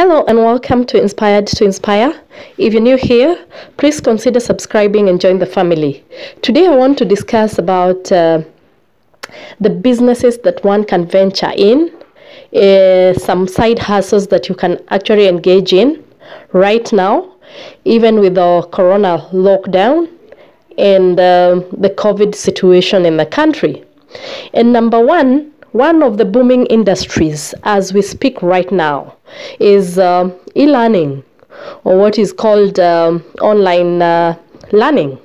Hello and welcome to Inspired to Inspire. If you're new here, please consider subscribing and join the family. Today I want to discuss about uh, the businesses that one can venture in, uh, some side hustles that you can actually engage in right now, even with the corona lockdown and uh, the COVID situation in the country. And number one, one of the booming industries as we speak right now is uh, e learning or what is called um, online uh, learning.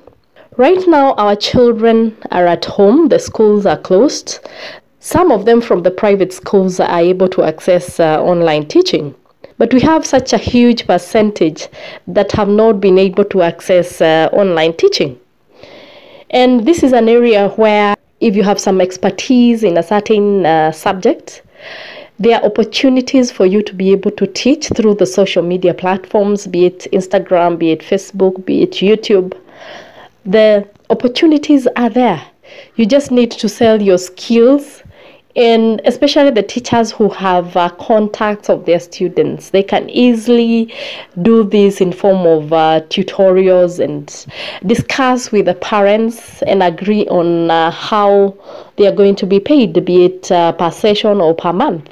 Right now, our children are at home, the schools are closed. Some of them from the private schools are able to access uh, online teaching. But we have such a huge percentage that have not been able to access uh, online teaching. And this is an area where, if you have some expertise in a certain uh, subject, there are opportunities for you to be able to teach through the social media platforms, be it Instagram, be it Facebook, be it YouTube. The opportunities are there. You just need to sell your skills and especially the teachers who have uh, contacts of their students they can easily do this in form of uh, tutorials and discuss with the parents and agree on uh, how they are going to be paid be it uh, per session or per month.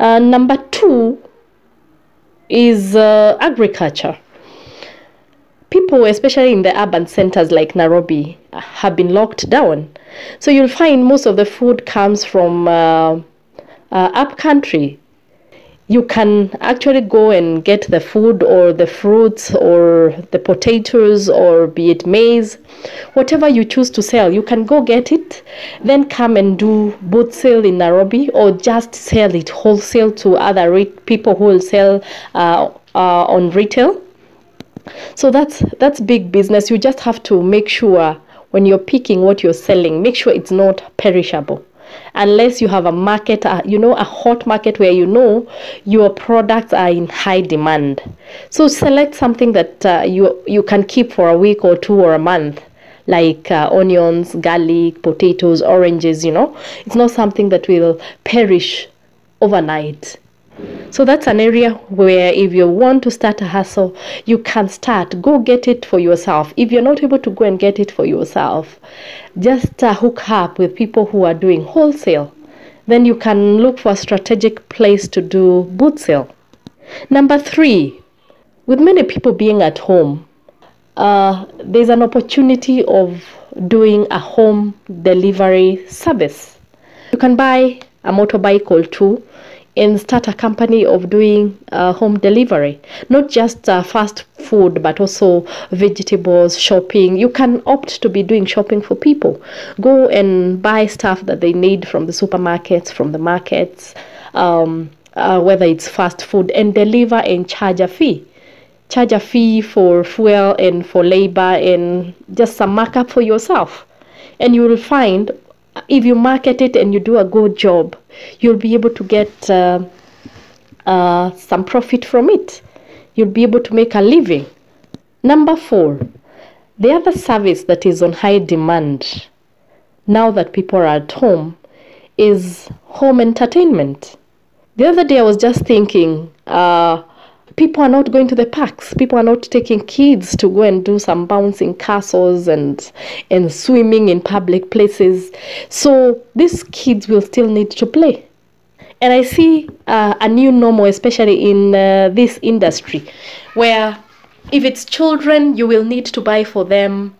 Uh, number two is uh, agriculture people especially in the urban centers like nairobi have been locked down so you'll find most of the food comes from uh, uh, up country. You can actually go and get the food or the fruits or the potatoes or be it maize, whatever you choose to sell, you can go get it, then come and do boot sale in Nairobi or just sell it wholesale to other re- people who will sell uh, uh, on retail. So that's that's big business. You just have to make sure when you're picking what you're selling, make sure it's not perishable. Unless you have a market, uh, you know, a hot market where you know your products are in high demand. So select something that uh, you you can keep for a week or two or a month like uh, onions, garlic, potatoes, oranges, you know. It's not something that will perish overnight. So that's an area where if you want to start a hustle, you can start. Go get it for yourself. If you're not able to go and get it for yourself, just uh, hook up with people who are doing wholesale. Then you can look for a strategic place to do boot sale. Number three, with many people being at home, uh, there's an opportunity of doing a home delivery service. You can buy a motorbike or two and start a company of doing uh, home delivery. Not just uh, fast food but also vegetables shopping. You can opt to be doing shopping for people. Go and buy stuff that they need from the supermarkets from the markets um, uh, whether it's fast food and deliver and charge a fee. Charge a fee for fuel and for labor and just some markup for yourself. And you will find if you market it and you do a good job, you'll be able to get uh, uh, some profit from it. You'll be able to make a living. Number four, the other service that is on high demand now that people are at home is home entertainment. The other day I was just thinking, uh, people are not going to the parks. People are not taking kids to go and do some bouncing castles and and swimming in public places. So these kids will still need to play. And i see uh, a new normal especially in uh, this industry where if it's children you will need to buy for them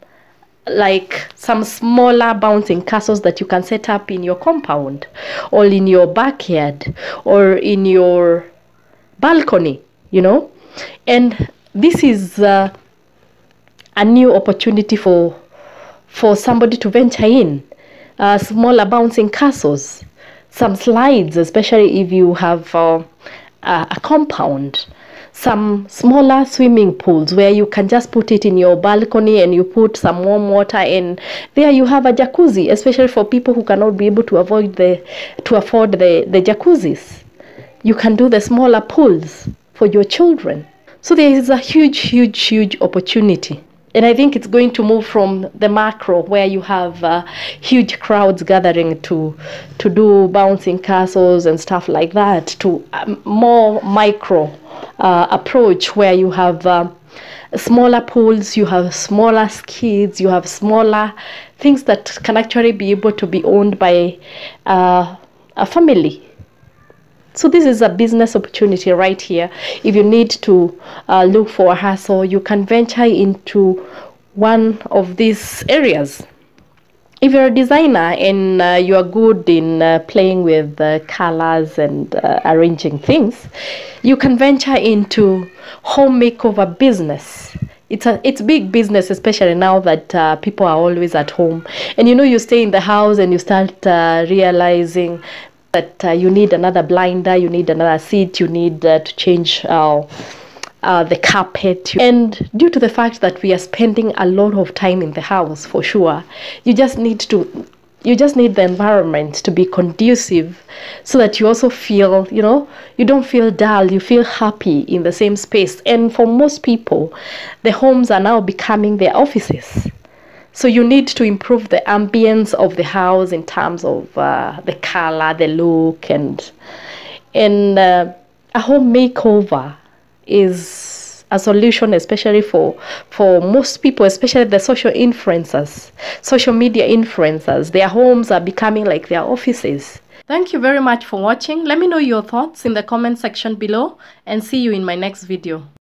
like some smaller bouncing castles that you can set up in your compound or in your backyard or in your balcony you know? And this is uh, a new opportunity for for somebody to venture in. Uh, smaller bouncing castles some slides especially if you have uh, a, compound. Some smaller swimming pools where you can just put it in your balcony and you put some warm water in. There you have a jacuzzi especially for people who cannot be able to avoid the to afford the the jacuzzis. You can do the smaller pools for your children. So there is a huge, huge, huge opportunity. And I think it's going to move from the macro where you have uh, huge crowds gathering to to do bouncing castles and stuff like that to um, more micro uh, approach where you have uh, smaller pools, you have smaller skids, you have smaller things that can actually be able to be owned by uh, a family. So this is a business opportunity right here. If you need to uh, look for a hustle, you can venture into one of these areas. If you're a designer and uh, you are good in uh, playing with uh, colors and uh, arranging things, you can venture into home makeover business. It's a it's big business, especially now that uh, people are always at home. And you know, you stay in the house and you start uh, realizing that uh, you need another blinder, you need another seat, you need uh, to change uh, uh, the carpet. And due to the fact that we are spending a lot of time in the house, for sure, you just need to. You just need the environment to be conducive so that you also feel, you know, you don't feel dull, you feel happy in the same space. And for most people, the homes are now becoming their offices. So you need to improve the ambience of the house in terms of uh, the color, the look, and and uh, a home makeover is a solution, especially for for most people, especially the social influencers, social media influencers. Their homes are becoming like their offices. Thank you very much for watching. Let me know your thoughts in the comment section below and see you in my next video.